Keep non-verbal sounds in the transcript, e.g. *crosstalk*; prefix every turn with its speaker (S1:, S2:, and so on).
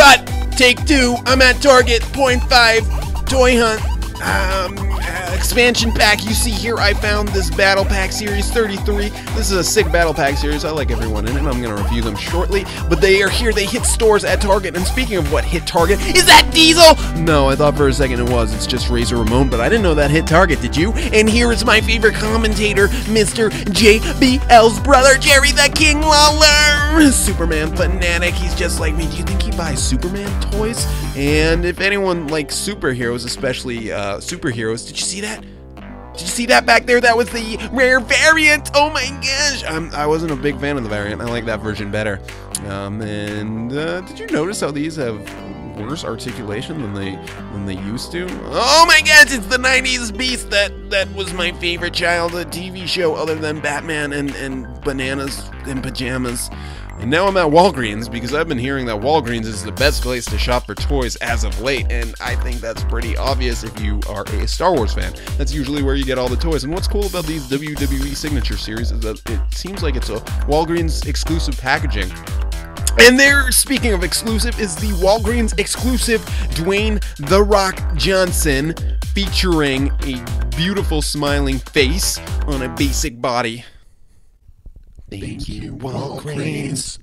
S1: Cut! Take two. I'm at Target. Point five. Toy hunt. Um, expansion pack. You see here, I found this Battle Pack Series 33. This is a sick Battle Pack series. I like everyone in it. I'm gonna review them shortly. But they are here. They hit stores at Target. And speaking of what hit Target, is that Diesel? No, I thought for a second it was. It's just Razor Ramon. But I didn't know that hit Target. Did you? And here is my favorite commentator, Mr. JBL's brother, Jerry the King Lawler. *laughs* Superman fanatic. He's just like me. Do you think he buys Superman toys? And if anyone likes superheroes, especially uh, superheroes, did you see that? Did you see that back there? That was the rare variant. Oh my gosh! Um, I wasn't a big fan of the variant. I like that version better. Um, and uh, did you notice how these have worse articulation than they than they used to? Oh my gosh! It's the '90s Beast that that was my favorite childhood TV show, other than Batman and and bananas and pajamas. And now I'm at Walgreens because I've been hearing that Walgreens is the best place to shop for toys as of late, and I think that's pretty obvious if you are a Star Wars fan. That's usually where you get all the toys. And what's cool about these WWE Signature Series is that it seems like it's a Walgreens exclusive packaging. And there, speaking of exclusive, is the Walgreens exclusive Dwayne The Rock Johnson featuring a beautiful smiling face on a basic body. Thank you, Walgreens.